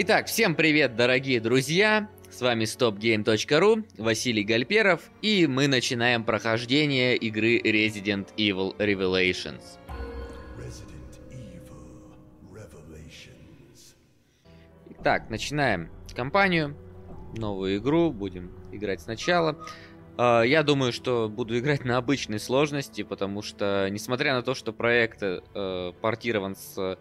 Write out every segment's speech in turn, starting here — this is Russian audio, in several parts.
Итак, всем привет, дорогие друзья! С вами stopgame.ru, Василий Гальперов, и мы начинаем прохождение игры Resident Evil Revelations. Resident Evil Revelations. Итак, начинаем кампанию, новую игру, будем играть сначала. А, Я думаю, что буду играть на обычной сложности, потому что, несмотря на то, что проект э, портирован с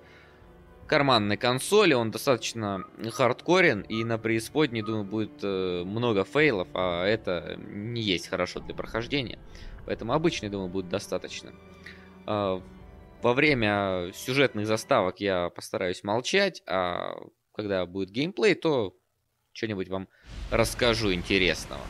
карманной консоли, он достаточно хардкорен, и на преисподней, думаю, будет э, много фейлов, а это не есть хорошо для прохождения. Поэтому обычный, думаю, будет достаточно. А, Во время сюжетных заставок я постараюсь молчать, а когда будет геймплей, то что-нибудь вам расскажу интересного.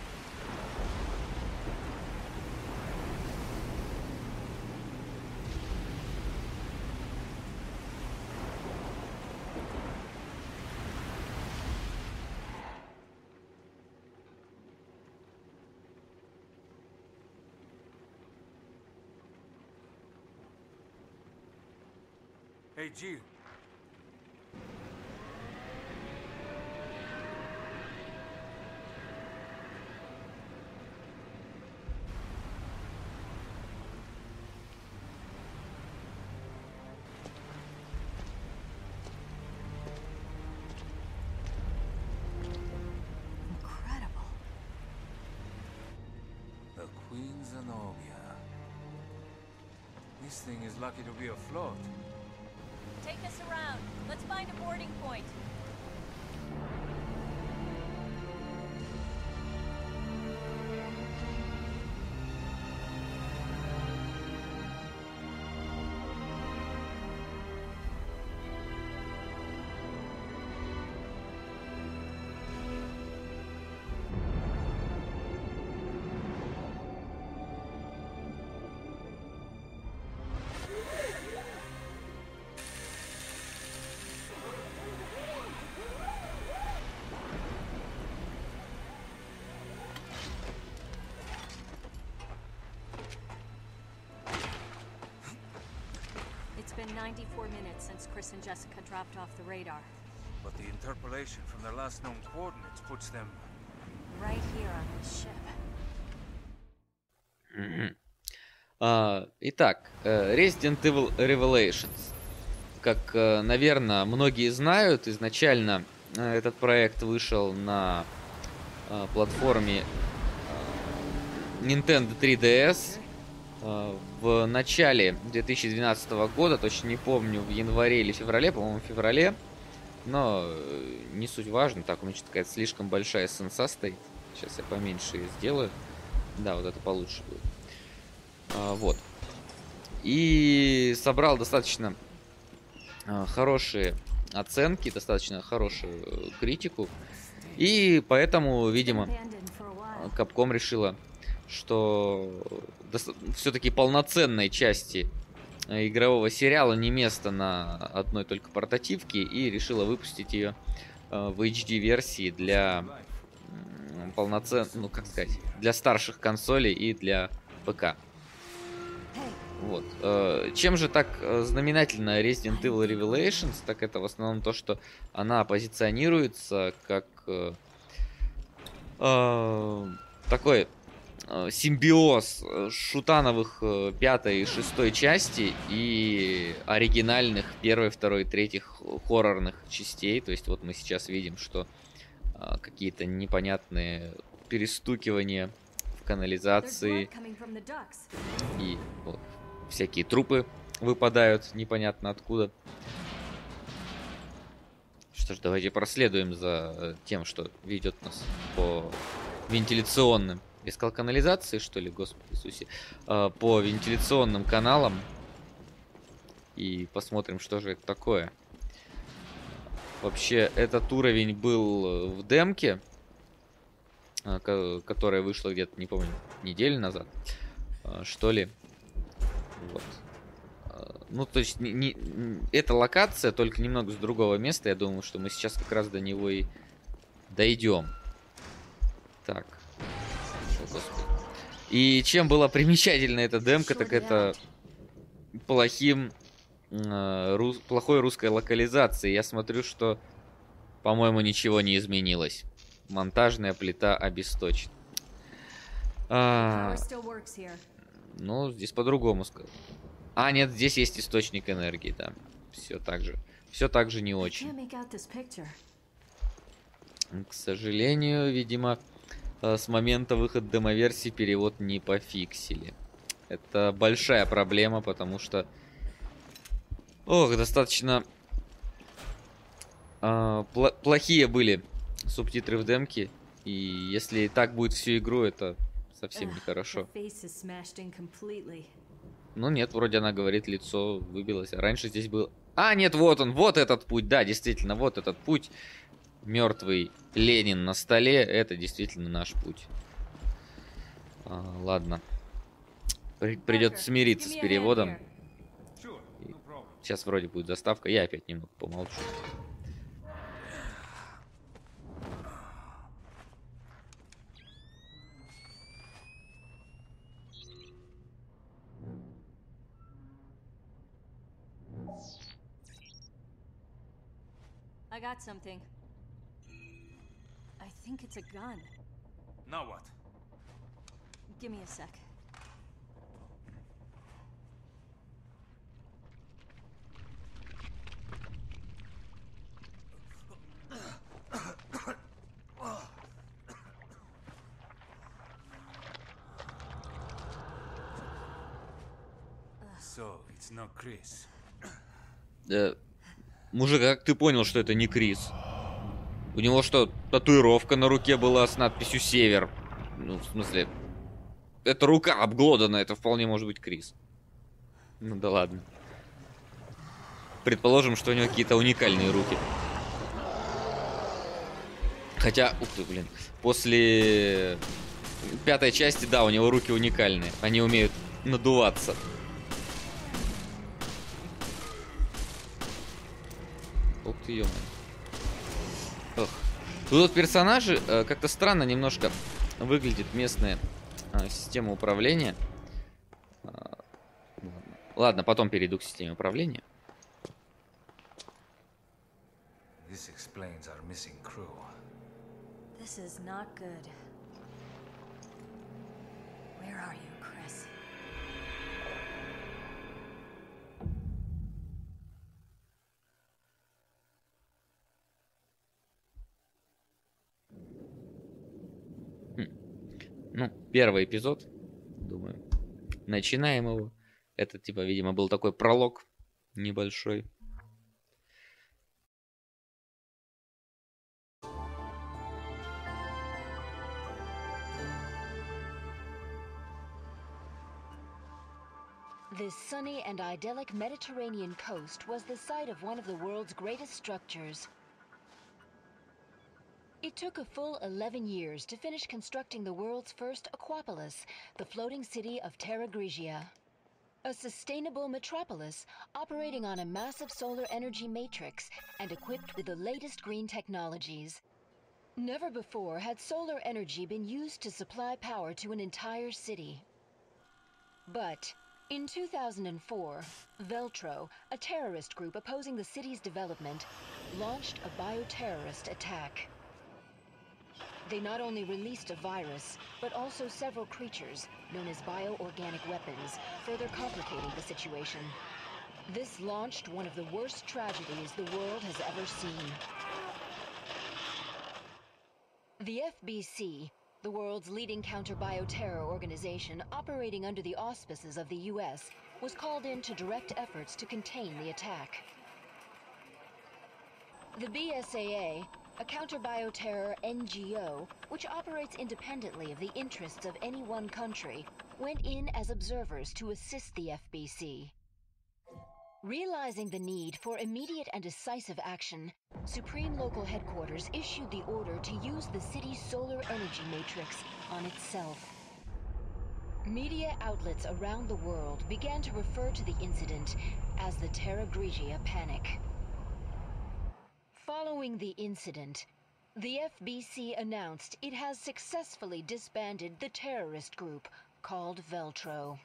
This thing is lucky to be afloat. Take us around. Let's find a boarding point. 94 minutes since Chris and Jessica dropped off the radar. But the interpolation from their last known coordinates puts them. Right here on this ship. Мгм. А, Итак, э, Resident Evil Revelations. Как, э, наверное, многие знают, изначально э, этот проект вышел на э, платформе э, Nintendo 3DS э, в начале 2012 года, точно не помню, в январе или феврале, по-моему, в феврале. Но э, не суть важно, так у меня что-то какая-то слишком большая сенса стоит. Сейчас я поменьше сделаю. Да, вот это получше будет. А, вот. И собрал достаточно а, хорошие оценки, достаточно хорошую э, критику. И поэтому, видимо. Капком решила, что все-таки полноценной части э, игрового сериала не место на одной только портативке и решила выпустить ее э, в HD-версии для полноценных, ну как сказать, для старших консолей и для ПК. Вот. Э, Чем же так знаменательна Resident Evil Revelations, так это в основном то, что она позиционируется как такой симбиоз э, шутановых э, пятой и шестой части и оригинальных первой, второй, третьих хоррорных частей. То есть вот мы сейчас видим, что э, какие-то непонятные перестукивания в канализации и вот, всякие трупы выпадают непонятно откуда. Что ж, давайте проследуем за э, тем, что ведет нас по вентиляционным. Я сказал канализации, что ли, господи Иисусе. А, по вентиляционным каналам. И посмотрим, что же это такое. Вообще, этот уровень был э, в демке, а, ко- которая вышла где-то, не помню, неделю назад, а, что ли. Вот. Ну, то есть, не, не- эта локация только немного с другого места. Я думаю, что мы сейчас как раз до него и дойдем. Так. И чем была примечательна эта демка, так это плохим э, рус- плохой русской локализацией. Я смотрю, что по-моему, ничего не изменилось. Монтажная плита обесточена. А, ну, здесь по-другому сказал. А, нет, здесь есть источник энергии, да. Все так же. Все так же не очень. К сожалению, видимо, с момента выхода демоверсии перевод не пофиксили. Это большая проблема, потому что... Ох, достаточно... а, пла- плохие были субтитры в демке. И если так будет всю игру, это совсем нехорошо. Ну нет, вроде она говорит, лицо выбилось. А раньше здесь был... А, нет, вот он, вот этот путь. Да, действительно, вот этот путь. Мертвый Ленин на столе. Это действительно наш путь. А, ладно. При- Придется смириться с переводом. problem. Сейчас вроде будет заставка. Я опять немного помолчу. I got something. Think it's a gun. Now what? Give me a sec. So, it's not Chris. Э, мужик, а как ты понял, что это не Крис? У него что, татуировка на руке была с надписью «Север»? Ну, в смысле... Это рука обглодана, это вполне может быть Крис. Ну да ладно. Предположим, что у него какие-то уникальные руки. Хотя, ух ты, блин, после пятой части, да, у него руки уникальные. Они умеют надуваться. Ух ты, ё Ох. Тут вот персонажи э, как-то странно немножко выглядит местная э, система управления. А, ладно. ладно, потом перейду к системе управления. This explains our missing crew. This is not good. Where are you, Ну, первый эпизод, думаю. Начинаем его. Это, типа, видимо, был такой пролог небольшой. This sunny and idyllic Mediterranean coast was the site of one of the world's greatest structures. It took a full 11 years to finish constructing the world's first Aquapolis, the floating city of Terra Grigia. A sustainable metropolis operating on a massive solar energy matrix and equipped with the latest green technologies. Never before had solar energy been used to supply power to an entire city. But in 2004, Veltro, a terrorist group opposing the city's development, launched a bioterrorist attack. They not only released a virus, but also several creatures, known as bioorganic weapons, further complicating the situation. This launched one of the worst tragedies the world has ever seen. The FBC, the world's leading counter-bioterror organization operating under the auspices of the US, was called in to direct efforts to contain the attack. The BSAA, a counter-bioterror NGO, which operates independently of the interests of any one country, went in as observers to assist the FBC. Realizing the need for immediate and decisive action, Supreme Local Headquarters issued the order to use the city's solar energy matrix on itself. Media outlets around the world began to refer to the incident as the Terra Grigia Panic. Following the incident, the FBC announced it has successfully disbanded the terrorist group called Veltro.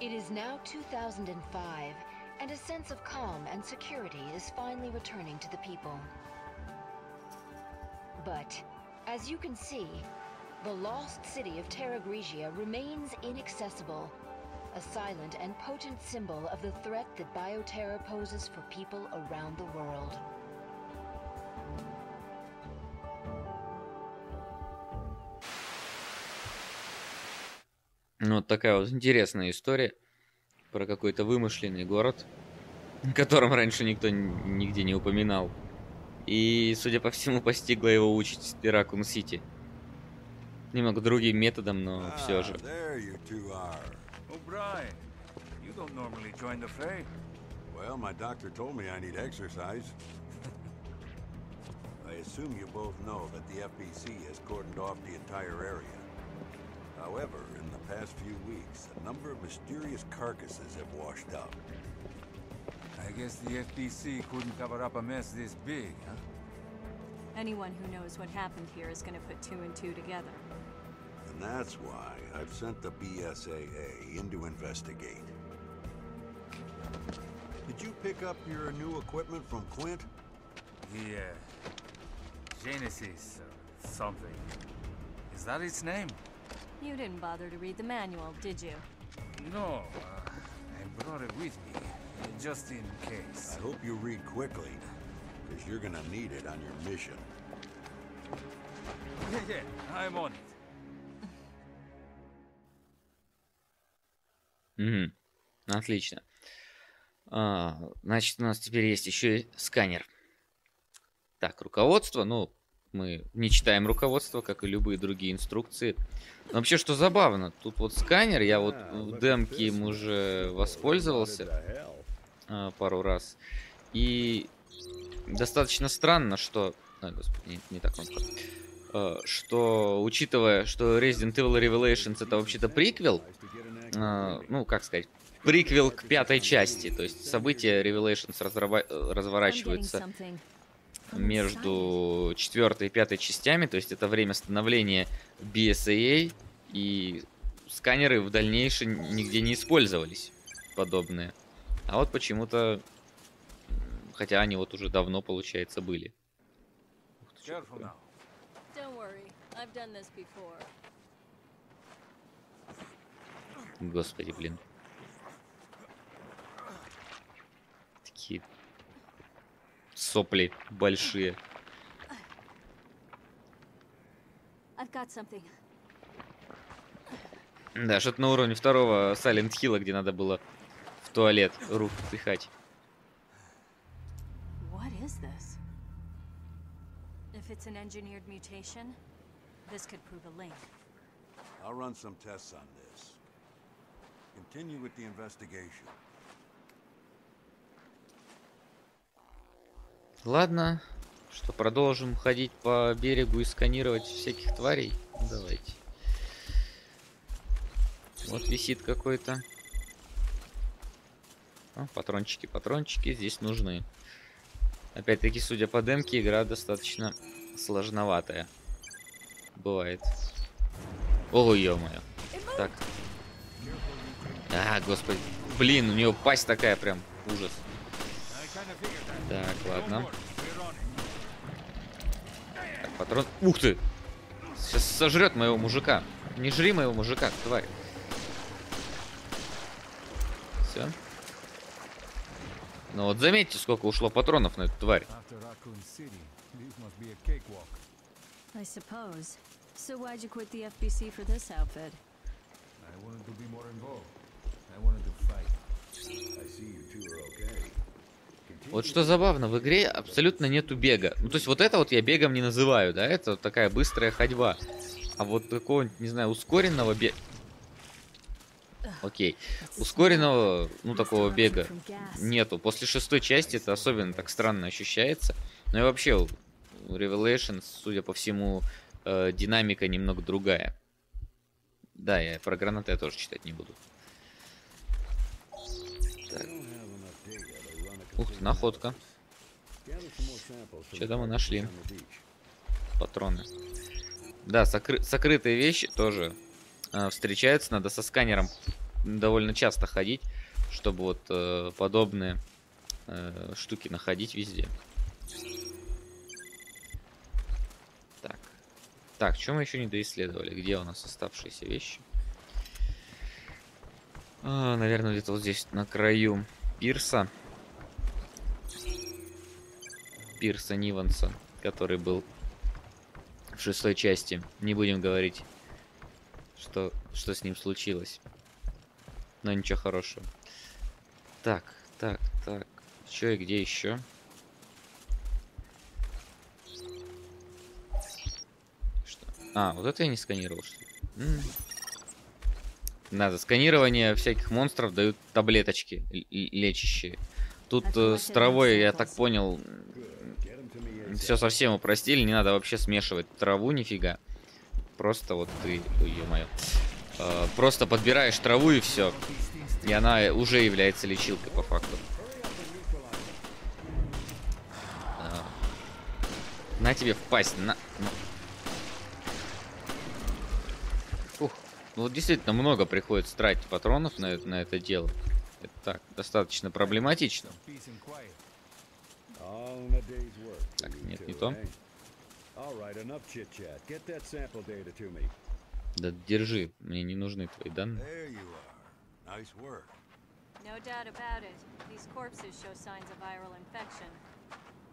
It is now 2005, and a sense of calm and security is finally returning to the people. But, as you can see, the lost city of Terra Grigia remains inaccessible, a silent and potent symbol of the threat that Bioterror poses for people around the world. Ну, вот такая вот интересная история про какой-то вымышленный город, о котором раньше никто нигде не упоминал. И, судя по всему, постигла его участь Ракун Сити. Немного другим методом, но все же. There you two are. O'Brien, you don't normally join the fray. Well, my doctor told me I need exercise. I assume you both know that the FBC has cordoned off the entire area. However, in the past few weeks, a number of mysterious carcasses have washed up. I guess the FBC couldn't cover up a mess this big, huh? Anyone who knows what happened here is gonna put two and two together. And that's why I've sent the BSAA in to investigate. Did you pick up your new equipment from Quint? The, uh, Genesis or something. Is that its name? You didn't bother to read the manual, did you? No, uh, I brought it with me, just in case. I hope you read quickly, because you're gonna need it on your mission. Yeah, yeah, I'm on it. Мгм. Отлично. А, значит, у нас теперь есть еще и сканер. Так, руководство. Ну, мы не читаем руководство, как и любые другие инструкции. Но вообще, что забавно, тут вот сканер, я вот в демке им уже воспользовался а, пару раз. И достаточно странно, что... А, господи, не, не так кнопка. А, что, учитывая, что Resident Evil Revelations это вообще-то приквел, а, ну, как сказать, приквел к пятой части. То есть события Revelations э, разворачиваются между четвертой и пятой частями, то есть это время становления BSAA, и сканеры в дальнейшем нигде не использовались подобные. А вот почему-то, хотя они вот уже давно, получается, были. Ух ты, Господи, блин. Такие сопли большие. I've got something. Да, что-то на уровне второго Silent Hill, где надо было в туалет руку пихать. What is this? If it's an engineered mutation, this could prove a link. I'll run some tests on this. Continue with the investigation. Ладно, что продолжим ходить по берегу и сканировать всяких тварей? Давайте. Вот висит какой-то. Патрончики, патрончики здесь нужны. Опять-таки, судя по демке, игра достаточно сложноватая. Бывает. Ого, ё-моё. Так. А, господи. Блин, у него пасть такая прям. Ужас. Так, ладно. Так, патрон. Ух ты! Сейчас сожрет моего мужика. Не жри моего мужика, тварь. Все. Ну вот заметьте, сколько ушло патронов на эту тварь. I suppose. So why'd you quit the FBC for this outfit? I wanted to be more involved. I wanted to fight. I see you two are okay. Вот что забавно, в игре абсолютно нету бега. Ну, то есть вот это вот я бегом не называю, да, это вот такая быстрая ходьба. А вот такого, не знаю, ускоренного бега... Окей. Ускоренного, ну, такого бега нету. После шестой части это особенно так странно ощущается. Ну и вообще, Revelations, судя по всему, э, динамика немного другая. Да, я про гранаты я тоже читать не буду. Так. Ух ты, находка. Что-то мы нашли. Патроны. Да, сокры- сокрытые вещи тоже э, встречаются. Надо со сканером довольно часто ходить, чтобы вот э, подобные э, штуки находить везде. Так, что мы еще не доисследовали? Где у нас оставшиеся вещи? А, наверное, где-то вот здесь на краю пирса. Пирса Ниванса, который был в шестой части. Не будем говорить, что, что с ним случилось. Но ничего хорошего. Так, так, так. Че и где еще? А, вот это я не сканировал, что ли? М. Надо. Сканирование всяких монстров дают таблеточки лечащие. Тут э, с травой, я так понял, все совсем упростили, не надо вообще смешивать траву нифига. Просто вот ты, ё-моё. Э, просто подбираешь траву и все. И она уже является лечилкой по факту. А. На тебе впасть, на. на. Ух, ну вот действительно много приходится тратить патронов на, это- на это дело. Это так, достаточно проблематично. Так, нет, не то. eh? Да держи, мне не нужны твои данные. No doubt about it. These corpses show signs of viral infection.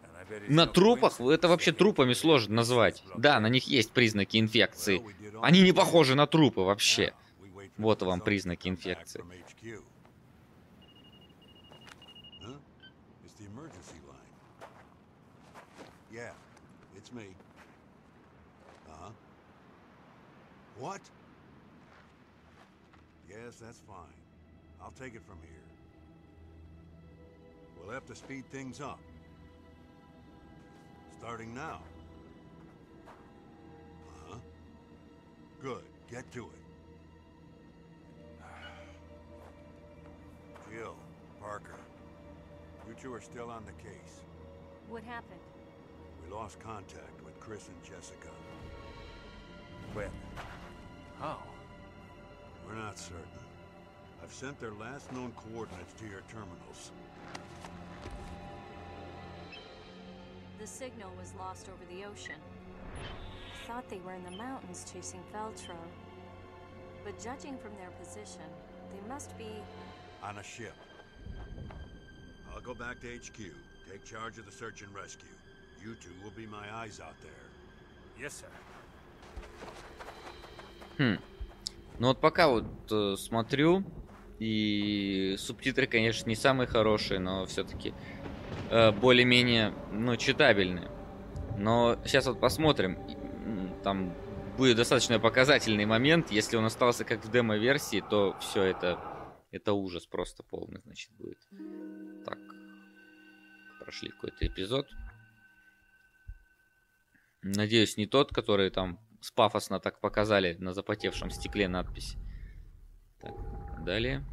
And I bet it's На трупах это вообще трупами сложно назвать. Да, на них есть признаки инфекции. Они не похожи на трупы вообще. Вот вам признаки инфекции. Uh-huh. What? Yes, that's fine. I'll take it from here. We'll have to speed things up. Starting now. Uh-huh. Good. Get to it. Jill, Parker, you two are still on the case. What happened? We lost contact with Chris and Jessica. When? How? We're not certain. I've sent their last known coordinates to your terminals. The signal was lost over the ocean. I thought they were in the mountains chasing Feltro. But judging from their position, they must be. On a ship. I'll go back to HQ, take charge of the search and rescue. You two will be my eyes out there. Yes, sir. Хм. Ну вот пока вот э, смотрю, и субтитры, конечно, не самые хорошие, но все-таки более-менее, ну, читабельные. Но сейчас вот посмотрим. Там будет достаточно показательный момент. Если он остался как в демо-версии, то все это, это ужас просто полный, значит, будет. Так. Прошли какой-то эпизод. Надеюсь, не тот, который там с пафосно так показали на запотевшем стекле надпись. Так, далее.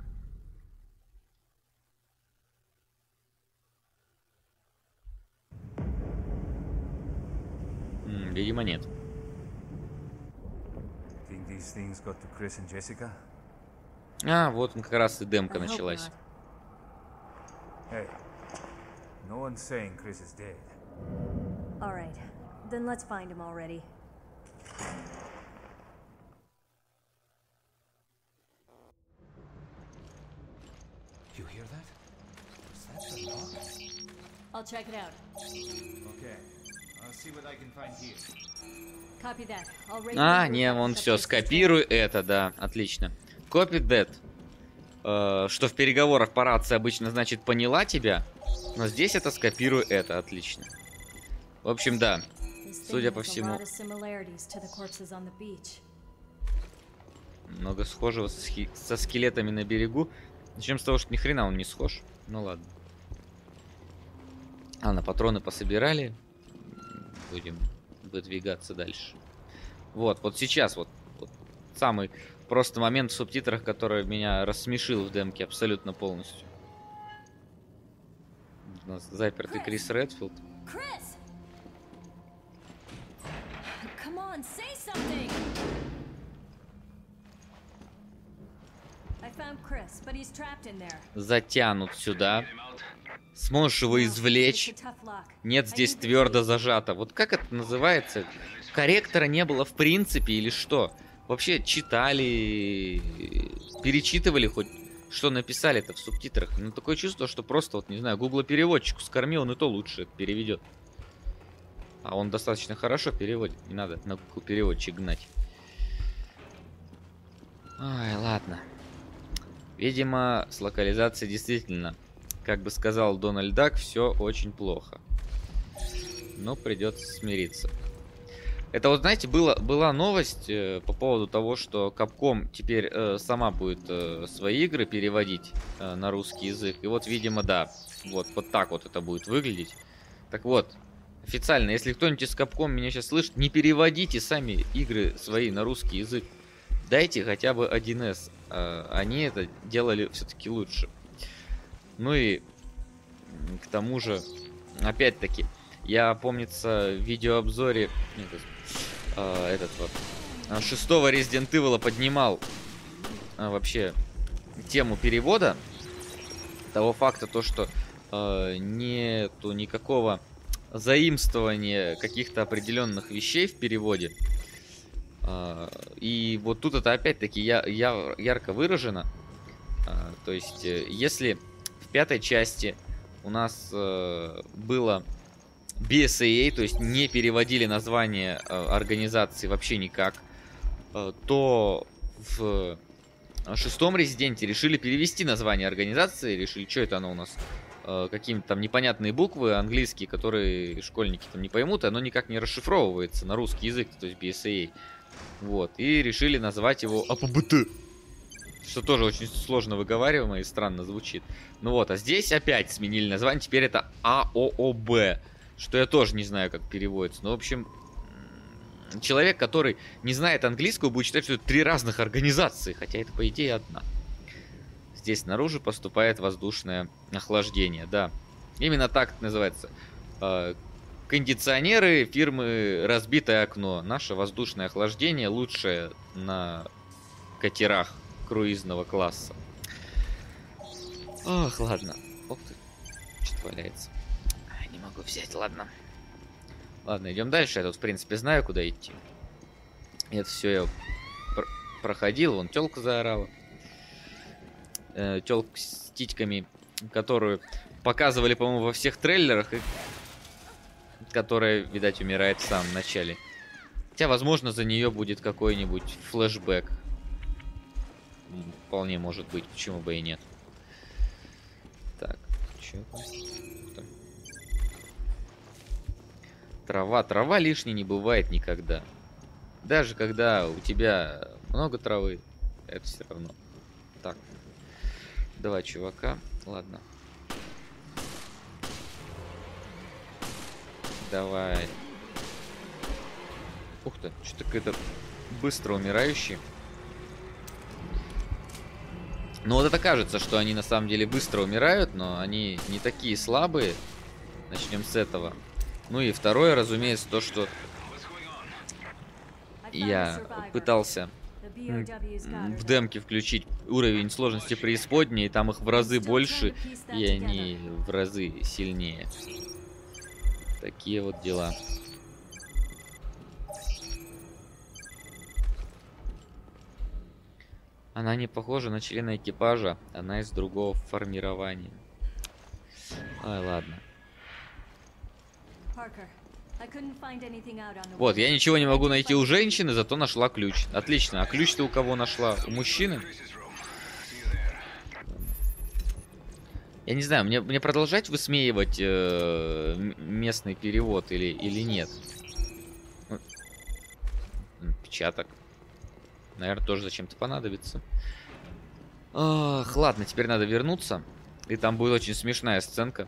And Jessica? А, вот он как раз и демка началась. not. Hey, no one's saying Chris is dead. All right, then let's find him already. You hear that? Was that the lock? I'll check it out. Okay. А, the не, up все, скопируй это, да, отлично. Copy that. Э, что в переговорах по рации обычно значит поняла тебя, но здесь это скопируй это, отлично. В общем, да. Судя по всему-. Много схожего со, схи- со скелетами на берегу. Начнем с того, что ни хрена он не схож. Ну ладно. Ладно, патроны пособирали. Будем выдвигаться дальше. Вот, вот сейчас вот, вот самый просто момент в субтитрах, который меня рассмешил в демке абсолютно полностью. У нас запертый Крис Редфилд. On, Chris, trapped in there. затянут сюда. Сможешь его извлечь. Нет, I здесь твердо зажато. Вот как это называется? Корректора не было в принципе или что? Вообще читали, перечитывали хоть что написали это в субтитрах. Ну, такое чувство, что просто, вот, не знаю, гугло переводчику скорми, он и то лучше переведет. А он достаточно хорошо переводит. Не надо на переводчик гнать. Ай, ладно. Видимо, с локализацией действительно, как бы сказал Дональд Дак, все очень плохо. Но придется смириться. Это вот, знаете, было, была новость э, по поводу того, что Capcom теперь э, сама будет э, свои игры переводить э, на русский язык. И вот, видимо, да, вот, вот так вот это будет выглядеть. Так вот, официально, если кто-нибудь из Capcom меня сейчас слышит, не переводите сами игры свои на русский язык. Дайте хотя бы 1С. Э, они это делали все-таки лучше. Ну и к тому же, опять-таки, я, помнится, в видеообзоре нет, э, этот вот э, шестого Resident Evil поднимал э, вообще тему перевода того факта, то, что э, нету никакого заимствования каких-то определенных вещей в переводе. А, И вот тут это опять-таки я, я, ярко выражено. А, То есть, э, если в пятой части у нас э, было BSAA, то есть не переводили название э, организации вообще никак, э, то в шестом резиденте решили перевести название организации, решили, что это оно у нас, э, какие-то там непонятные буквы английские, которые школьники там не поймут, и оно никак не расшифровывается на русский язык, то есть BSAA. Вот, и решили назвать его АПБТ. Что тоже очень сложно выговариваемо и странно звучит. Ну вот, а здесь опять сменили название, теперь это АООБ. Что я тоже не знаю, как переводится. Ну, в общем, человек, который не знает английского, будет считать, что это три разных организации, хотя это, по идее, одна. Здесь снаружи поступает воздушное охлаждение, да. Именно так это называется. Э, Кондиционеры фирмы «Разбитое окно». Наше воздушное охлаждение лучшее на катерах круизного класса. Ох, ладно. Ох ты, что-то валяется. Могу взять, ладно. Ладно, идем дальше. Я тут, в принципе, знаю, куда идти. Это все я пр- проходил. Вон телка заорала. Э, телка с титьками, которую показывали, по-моему, во всех трейлерах. И которая, видать, умирает в самом начале. Хотя, возможно, за нее будет какой-нибудь флешбэк. Вполне может быть, почему бы и нет. Так, чё Трава. Трава лишней не бывает никогда. Даже когда у тебя много травы, это все равно. Так. Два чувака. Ладно. Давай. Ух ты, что-то какой-то быстро умирающий. Ну вот это кажется, что они на самом деле быстро умирают, но они не такие слабые. Начнем с этого. Ну и второе, разумеется, то, что я пытался в демке включить уровень сложности преисподней, там их в разы больше, и они в разы сильнее. Такие вот дела. Она не похожа на члена экипажа, она из другого формирования. Ай, ладно. Parker, I couldn't find anything out on the Вот, я ничего не могу найти у женщины, зато нашла ключ. Отлично. А ключ ты у кого нашла? У мужчины? Я не знаю, мне, мне продолжать высмеивать э, местный перевод или, или нет? Ну, Печаток. Наверное, тоже зачем-то понадобится. Ах, ладно, теперь надо вернуться. И там будет очень смешная сценка.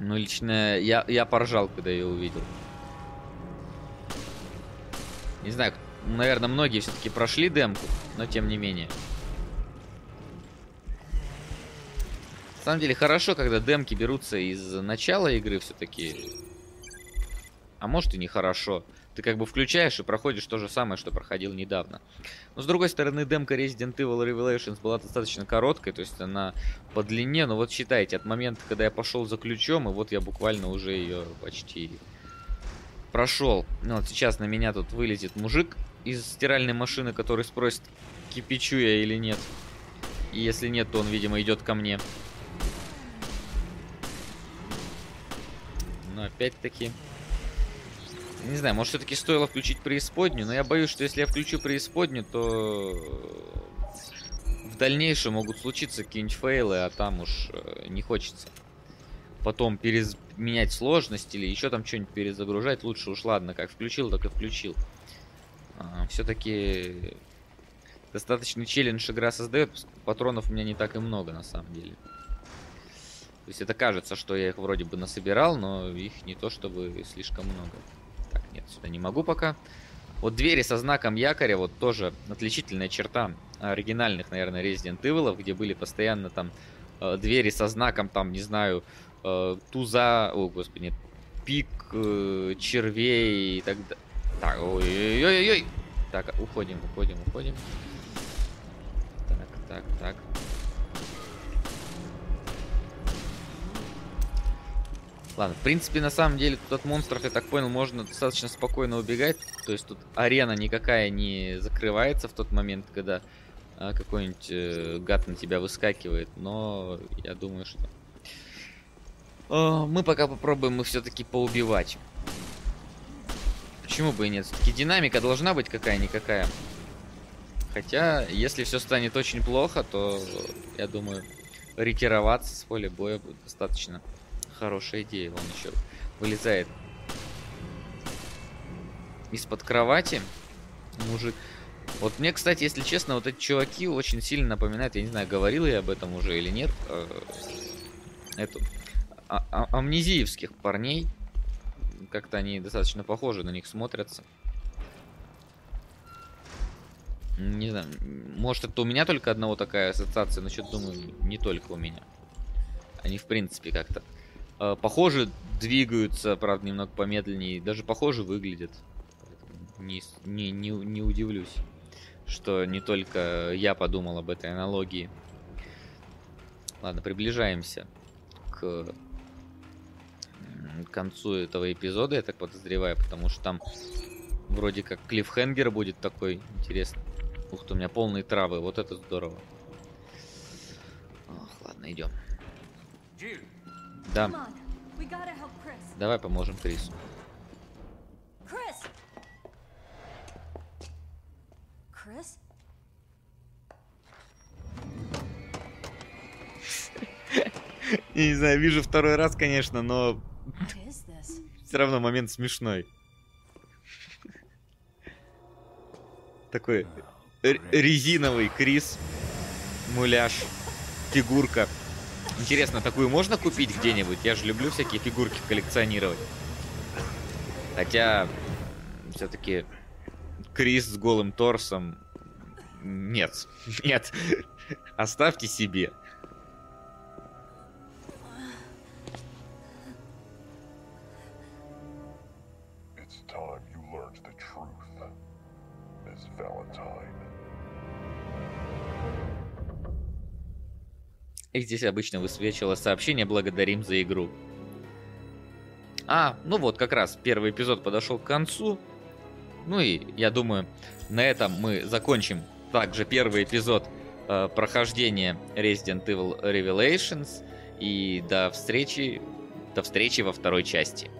Ну, лично я, я поржал, когда ее увидел. Не знаю, наверное, многие все-таки прошли демку, но тем не менее. На самом деле хорошо, когда демки берутся из начала игры все-таки. А может и нехорошо. Ты как бы включаешь и проходишь то же самое, что проходил недавно. Но с другой стороны, демка Resident Evil Revelations была достаточно короткой, то есть она по длине, но вот считайте, от момента, когда я пошел за ключом, и вот я буквально уже ее почти прошел. Ну, вот сейчас на меня тут вылезет мужик из стиральной машины, который спросит, кипячу я или нет. И если нет, то он, видимо, идет ко мне. Но опять-таки... Не знаю, может все-таки стоило включить преисподнюю, но я боюсь, что если я включу преисподнюю, то в дальнейшем могут случиться какие-нибудь фейлы, а там уж э, не хочется. Потом менять сложность или еще там что-нибудь перезагружать, лучше уж ладно, как включил, так и включил. А, все-таки достаточный челлендж игра создает, патронов у меня не так и много на самом деле. То есть это кажется, что я их вроде бы насобирал, но их не то чтобы слишком много. Нет, сюда не могу пока. Вот двери со знаком якоря, вот тоже отличительная черта оригинальных, наверное, Resident Evil, где были постоянно там э, двери со знаком, там, не знаю, э, туза, о, господи, пик, э, червей и так далее. Так, ой-ой-ой-ой. Так, уходим, уходим, уходим. Так, так, так. Ладно, в принципе, на самом деле, тут от монстров, я так понял, можно достаточно спокойно убегать. То есть тут арена никакая не закрывается в тот момент, когда а, какой-нибудь э, гад на тебя выскакивает. Но я думаю, что... О, мы пока попробуем их все-таки поубивать. Почему бы и нет? Все-таки динамика должна быть какая-никакая. Хотя, если все станет очень плохо, то, я думаю, ретироваться с поля боя будет достаточно хорошая идея. Он еще вылезает из-под кровати. Мужик. Вот мне, кстати, если честно, вот эти чуваки очень сильно напоминают, я не знаю, говорил я об этом уже или нет, э, эту а а амнезиевских парней. Как-то они достаточно похожи на них смотрятся. Не знаю, может это у меня только одного такая ассоциация, но что-то думаю, не только у меня. Они в принципе как-то похоже двигаются, правда, немного помедленнее, даже похоже выглядят. Не, не, не, не удивлюсь, что не только я подумал об этой аналогии. Ладно, приближаемся к концу этого эпизода, я так подозреваю, потому что там вроде как клиффхенгер будет такой интересный. Ух ты, у меня полные травы, вот это здорово. Ох, ладно, идем. Jill, Да, давай поможем Крису. Chris! Chris? Я не знаю, вижу второй раз, конечно, но все равно момент смешной. Такой резиновый Крис, муляж, фигурка. Интересно, такую можно купить где-нибудь? Я же люблю всякие фигурки коллекционировать. Хотя, все-таки Крис с голым торсом... Нет, нет. Оставьте себе. Здесь обычно высвечивало сообщение «Благодарим за игру». А, ну вот, как раз первый эпизод подошел к концу. Ну и я думаю, на этом мы закончим также первый эпизод э, прохождения Resident Evil Revelations. И до встречи, до встречи во второй части.